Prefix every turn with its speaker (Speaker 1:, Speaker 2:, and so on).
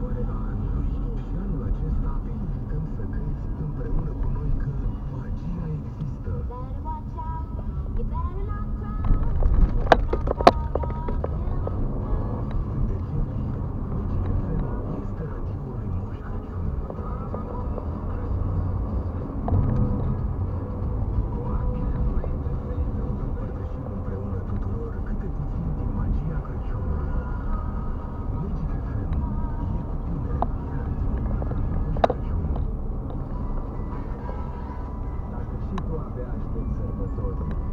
Speaker 1: put it on. De-abia aștept sărbători